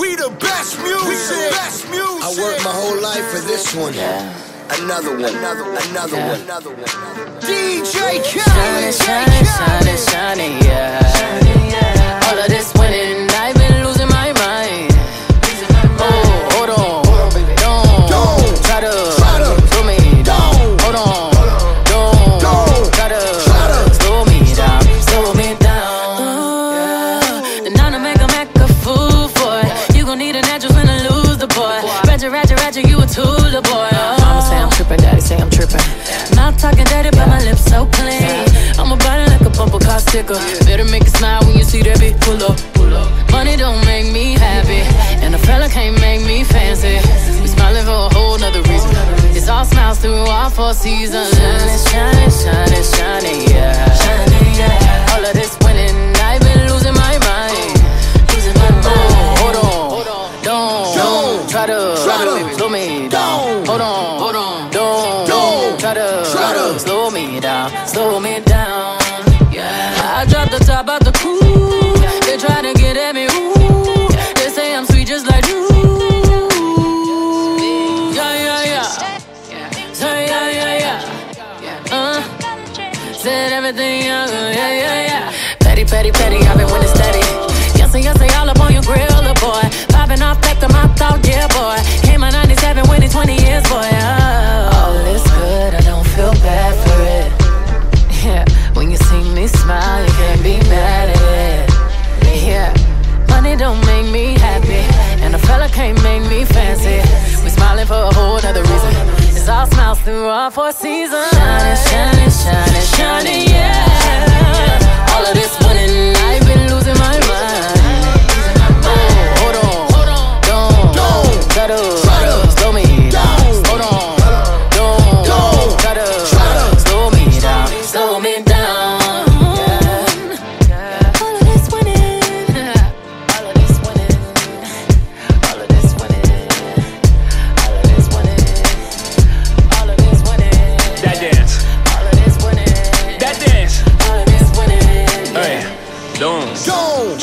We the best music. Best music. I worked my whole life for this one. Yeah. Another one, another one, another yeah. one, another one. DJ Khaled. Sticker. Better make it smile when you see that bitch pull up. Money don't make me happy, and a fella can't make me fancy. We smiling for a whole nother reason. It's all smiles through all four seasons. Shining, shining, shining, shining, yeah. Shining, yeah. All of this winning, I've been losing my mind. Losing my mind. hold on, don't, Don't try to, try to slow me down. Hold on, hold on, don't, don't try to, try to slow me down, slow me down. Just like you. Yeah, yeah, yeah. Say yeah, yeah, yeah. Uh, said everything young, yeah, yeah, yeah. Petty, petty, petty, I've been winning steady. Yes, and yes, they all up on your grill, boy. Popping off back to my thought, yeah, boy. off for season.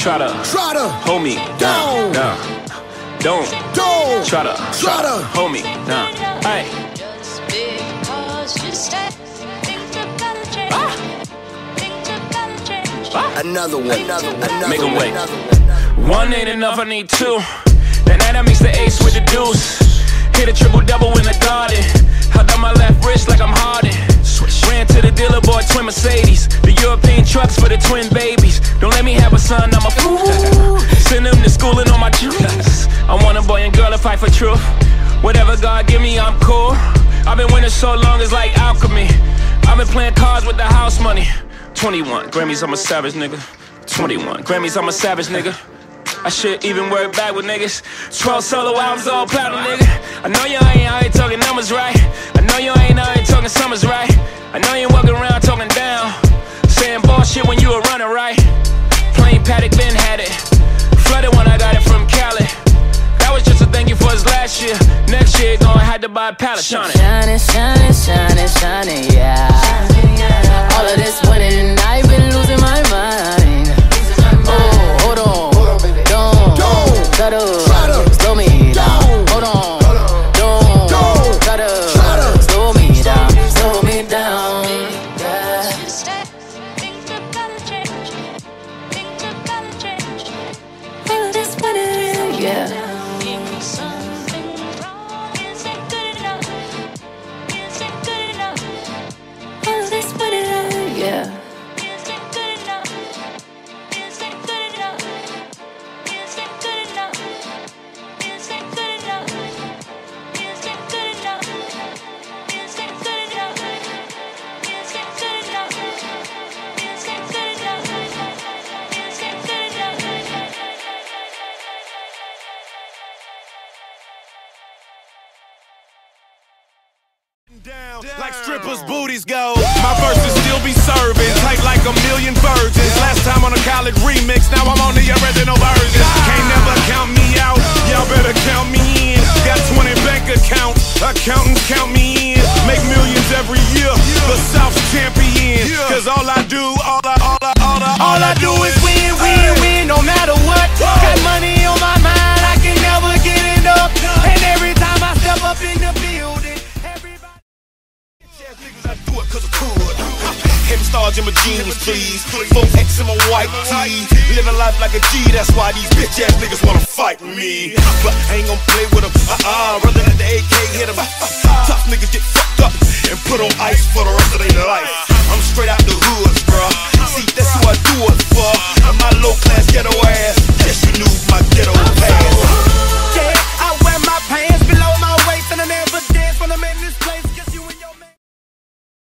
Try to try to hold me Down. Nah. Don't don't try to Try to. hold me Nah. Hey, Just because you stay, things are gonna change. Ah. Things are gonna change. Ah. Another one, another, another Make 'em one, wait. one. one ain't enough, I need two. That night I mix the ace with the deuce. Hit a triple double in the garden. Held on my left wrist like I'm Harden. Ran to the dealer, bought twin Mercedes. The European trucks for the twin babies. Don't let me have a son, I'm a fool. Send them to school and on my juice. I want a boy and girl to fight for truth. Whatever God give me, I'm cool. I've been winning so long, it's like alchemy. I've been playing cards with the house money. 21 Grammys, I'm a savage nigga. 21 Grammys, I'm a savage nigga. I should even work back with niggas. 12 solo albums, all platinum, nigga. I know you ain't out here talking numbers right. I know you ain't out here talking summers right. I know you ain't walking around talking down. Saying bullshit when you were running right. Plain Patek, Ben had it. Flooded when I got it from Cali. That was just a thank you for his last year. Next year, gonna have to buy a pallet. Shining, shining, shining, shining, yeah. Yeah. Down, like strippers' booties go. My verses still be serving, tight like a million virgins. Last time on a college remix, now I'm on the original version. Can't never count me out, y'all better count me in. Got 20 bank accounts, accountants count me in. Make millions every year, the South's champion. Cause all I do, all I, all I, all I, all I do is large in my jeans, please. 4X in my white tee. Living life like a G, that's why these bitch ass niggas wanna fight me. But I ain't gon' play with them, uh uh. Rather let the AK hit them. Tough niggas get fucked up and put on ice for the rest of their life. I'm straight out the hoods, bruh.